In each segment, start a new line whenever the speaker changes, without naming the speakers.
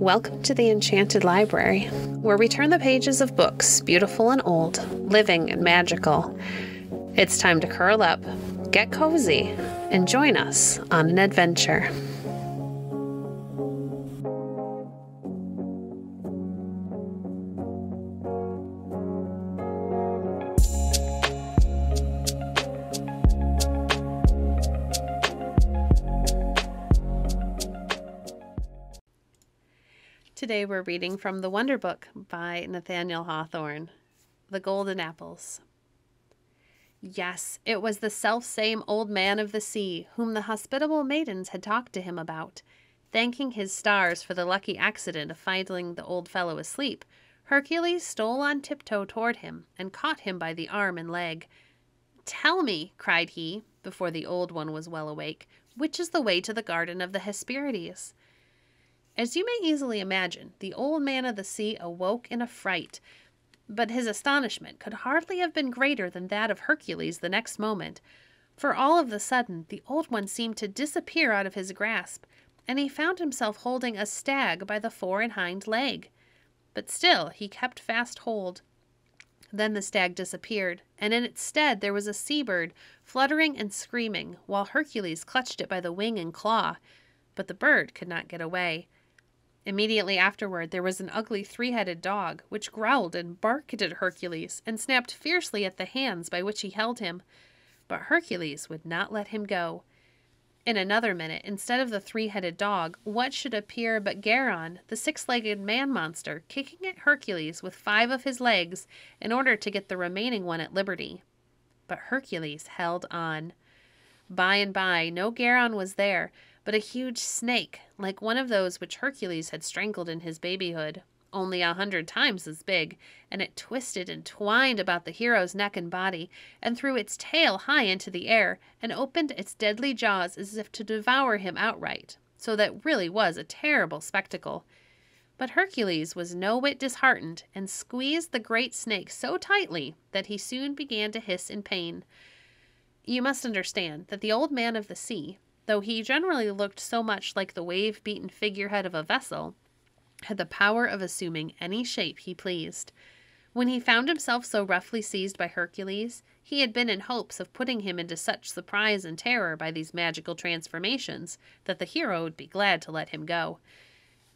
Welcome to the Enchanted Library, where we turn the pages of books, beautiful and old, living and magical. It's time to curl up, get cozy, and join us on an adventure. Today we're reading from The Wonder Book by Nathaniel Hawthorne, The Golden Apples. Yes, it was the self same old man of the sea whom the hospitable maidens had talked to him about. Thanking his stars for the lucky accident of finding the old fellow asleep, Hercules stole on tiptoe toward him and caught him by the arm and leg. Tell me, cried he, before the old one was well awake, which is the way to the garden of the Hesperides? As you may easily imagine, the old man of the sea awoke in a fright, but his astonishment could hardly have been greater than that of Hercules the next moment, for all of a sudden the old one seemed to disappear out of his grasp, and he found himself holding a stag by the fore and hind leg. But still he kept fast hold. Then the stag disappeared, and in its stead there was a sea bird fluttering and screaming, while Hercules clutched it by the wing and claw. But the bird could not get away. Immediately afterward, there was an ugly three headed dog, which growled and barked at Hercules and snapped fiercely at the hands by which he held him. But Hercules would not let him go. In another minute, instead of the three headed dog, what should appear but Geryon, the six legged man monster, kicking at Hercules with five of his legs in order to get the remaining one at liberty. But Hercules held on. By and by, no Geryon was there, but a huge snake, like one of those which Hercules had strangled in his babyhood, only a hundred times as big, and it twisted and twined about the hero's neck and body, and threw its tail high into the air, and opened its deadly jaws as if to devour him outright, so that really was a terrible spectacle. But Hercules was no whit disheartened, and squeezed the great snake so tightly that he soon began to hiss in pain. You must understand that the old man of the sea, though he generally looked so much like the wave beaten figurehead of a vessel, had the power of assuming any shape he pleased. When he found himself so roughly seized by Hercules, he had been in hopes of putting him into such surprise and terror by these magical transformations that the hero would be glad to let him go.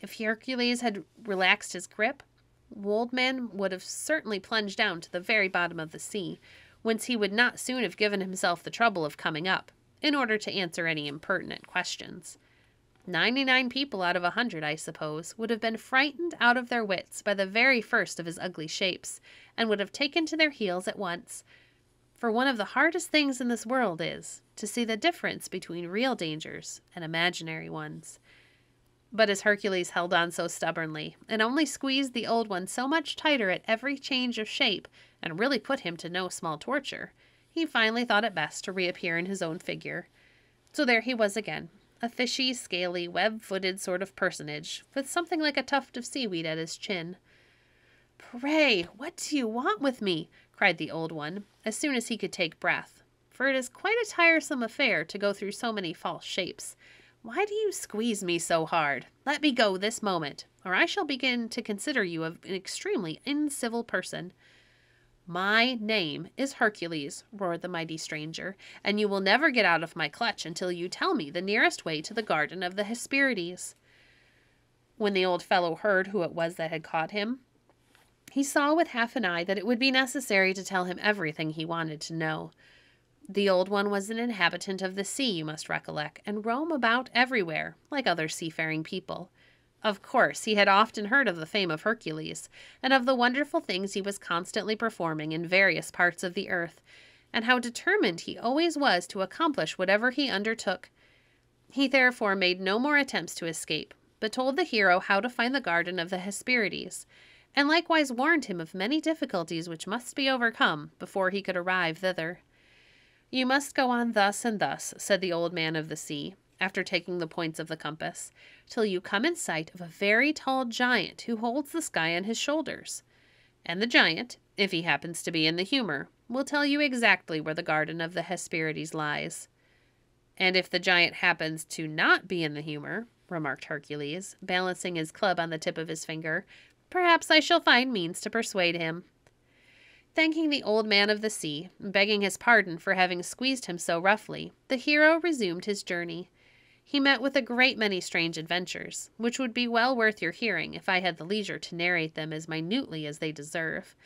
If Hercules had relaxed his grip, Woldman would have certainly plunged down to the very bottom of the sea, whence he would not soon have given himself the trouble of coming up in order to answer any impertinent questions. Ninety nine people out of a hundred, I suppose, would have been frightened out of their wits by the very first of his ugly shapes, and would have taken to their heels at once. For one of the hardest things in this world is to see the difference between real dangers and imaginary ones. But as Hercules held on so stubbornly, and only squeezed the old one so much tighter at every change of shape, and really put him to no small torture, he finally thought it best to reappear in his own figure. So there he was again, a fishy, scaly, web footed sort of personage, with something like a tuft of seaweed at his chin. Pray, what do you want with me? cried the old one, as soon as he could take breath, for it is quite a tiresome affair to go through so many false shapes. Why do you squeeze me so hard? Let me go this moment, or I shall begin to consider you an extremely incivil person. My name is Hercules, roared the mighty stranger, and you will never get out of my clutch until you tell me the nearest way to the garden of the Hesperides. When the old fellow heard who it was that had caught him, he saw with half an eye that it would be necessary to tell him everything he wanted to know. The old one was an inhabitant of the sea, you must recollect, and roam about everywhere, like other seafaring people. Of course, he had often heard of the fame of Hercules, and of the wonderful things he was constantly performing in various parts of the earth, and how determined he always was to accomplish whatever he undertook. He therefore made no more attempts to escape, but told the hero how to find the garden of the Hesperides, and likewise warned him of many difficulties which must be overcome before he could arrive thither. You must go on thus and thus, said the old man of the sea, after taking the points of the compass, till you come in sight of a very tall giant who holds the sky on his shoulders. And the giant, if he happens to be in the humor, will tell you exactly where the garden of the Hesperides lies. And if the giant happens to not be in the humor, remarked Hercules, balancing his club on the tip of his finger. Perhaps I shall find means to persuade him. Thanking the old man of the sea, begging his pardon for having squeezed him so roughly, the hero resumed his journey. He met with a great many strange adventures, which would be well worth your hearing if I had the leisure to narrate them as minutely as they deserve.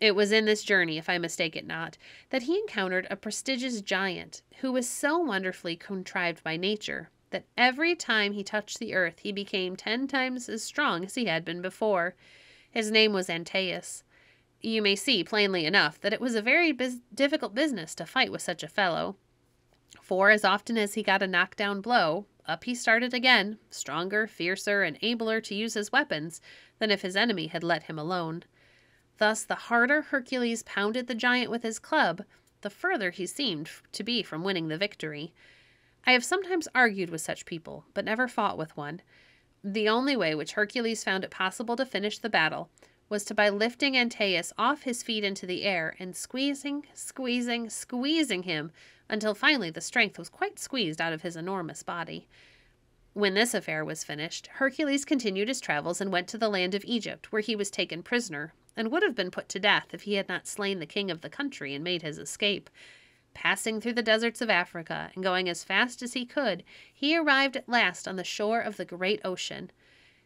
It was in this journey, if I mistake it not, that he encountered a prestigious giant who was so wonderfully contrived by nature that every time he touched the earth he became ten times as strong as he had been before. His name was Antaeus. You may see plainly enough that it was a very biz- difficult business to fight with such a fellow, for as often as he got a knockdown blow, up he started again, stronger, fiercer, and abler to use his weapons than if his enemy had let him alone. Thus, the harder Hercules pounded the giant with his club, the further he seemed to be from winning the victory. I have sometimes argued with such people, but never fought with one. The only way which Hercules found it possible to finish the battle was to by lifting Antaeus off his feet into the air and squeezing, squeezing, squeezing him until finally the strength was quite squeezed out of his enormous body. When this affair was finished, Hercules continued his travels and went to the land of Egypt, where he was taken prisoner, and would have been put to death if he had not slain the king of the country and made his escape. Passing through the deserts of Africa and going as fast as he could, he arrived at last on the shore of the great ocean.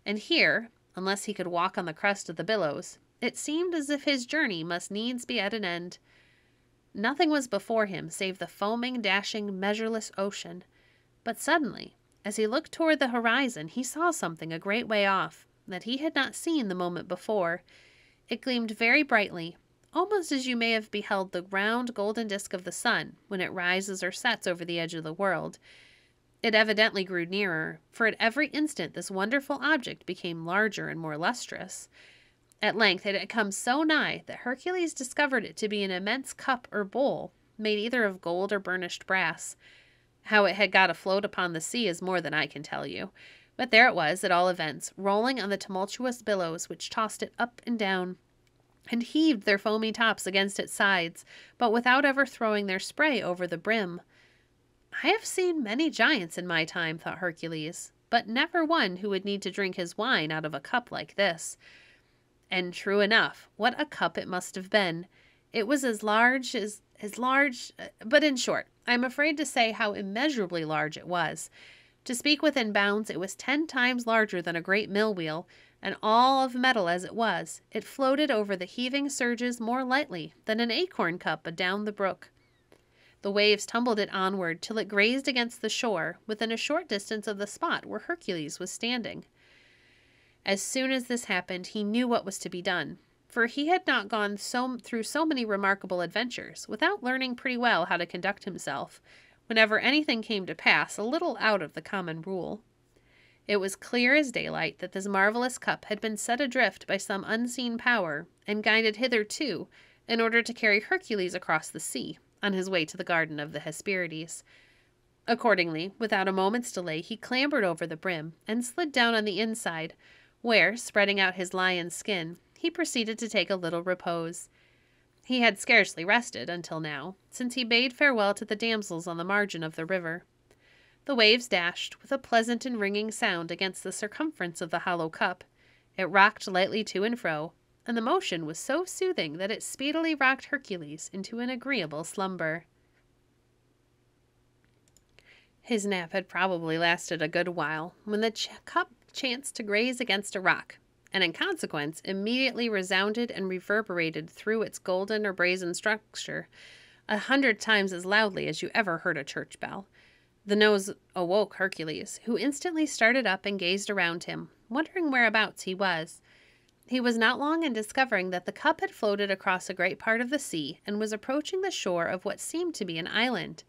And here, unless he could walk on the crest of the billows, it seemed as if his journey must needs be at an end. Nothing was before him save the foaming, dashing, measureless ocean. But suddenly, as he looked toward the horizon, he saw something a great way off that he had not seen the moment before. It gleamed very brightly, almost as you may have beheld the round golden disk of the sun when it rises or sets over the edge of the world. It evidently grew nearer, for at every instant this wonderful object became larger and more lustrous. At length it had come so nigh that Hercules discovered it to be an immense cup or bowl, made either of gold or burnished brass. How it had got afloat upon the sea is more than I can tell you. But there it was, at all events, rolling on the tumultuous billows which tossed it up and down, and heaved their foamy tops against its sides, but without ever throwing their spray over the brim. I have seen many giants in my time, thought Hercules, but never one who would need to drink his wine out of a cup like this. And true enough, what a cup it must have been. It was as large as as large, uh, but in short, I am afraid to say how immeasurably large it was. To speak within bounds, it was ten times larger than a great mill wheel, and all of metal as it was, it floated over the heaving surges more lightly than an acorn cup adown the brook. The waves tumbled it onward till it grazed against the shore within a short distance of the spot where Hercules was standing. As soon as this happened, he knew what was to be done, for he had not gone so through so many remarkable adventures without learning pretty well how to conduct himself whenever anything came to pass a little out of the common rule. It was clear as daylight that this marvelous cup had been set adrift by some unseen power and guided hitherto in order to carry Hercules across the sea on his way to the garden of the Hesperides. Accordingly, without a moment's delay, he clambered over the brim and slid down on the inside, where, spreading out his lion's skin, he proceeded to take a little repose. He had scarcely rested until now, since he bade farewell to the damsels on the margin of the river. The waves dashed with a pleasant and ringing sound against the circumference of the hollow cup. It rocked lightly to and fro, and the motion was so soothing that it speedily rocked Hercules into an agreeable slumber. His nap had probably lasted a good while when the cup chanced to graze against a rock, and in consequence immediately resounded and reverberated through its golden or brazen structure a hundred times as loudly as you ever heard a church bell. The nose awoke Hercules, who instantly started up and gazed around him, wondering whereabouts he was. He was not long in discovering that the cup had floated across a great part of the sea and was approaching the shore of what seemed to be an island.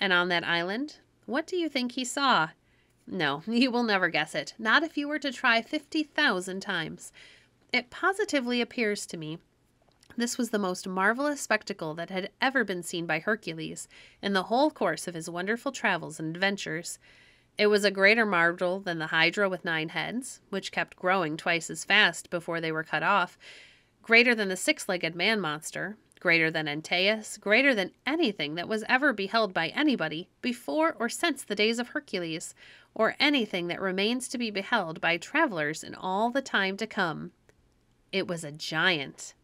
And on that island, what do you think he saw? No, you will never guess it, not if you were to try 50,000 times. It positively appears to me this was the most marvelous spectacle that had ever been seen by Hercules in the whole course of his wonderful travels and adventures. It was a greater marvel than the Hydra with nine heads, which kept growing twice as fast before they were cut off, greater than the six legged man monster, greater than Antaeus, greater than anything that was ever beheld by anybody before or since the days of Hercules, or anything that remains to be beheld by travelers in all the time to come. It was a giant.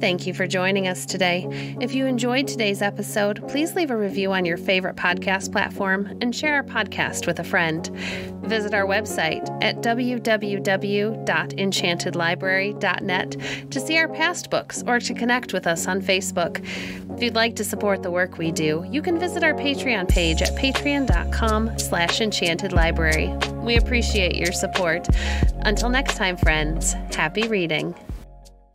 Thank you for joining us today. If you enjoyed today's episode, please leave a review on your favorite podcast platform and share our podcast with a friend. Visit our website at www.enchantedlibrary.net to see our past books or to connect with us on Facebook. If you'd like to support the work we do, you can visit our Patreon page at patreon.com slash enchantedlibrary. We appreciate your support. Until next time, friends, happy reading.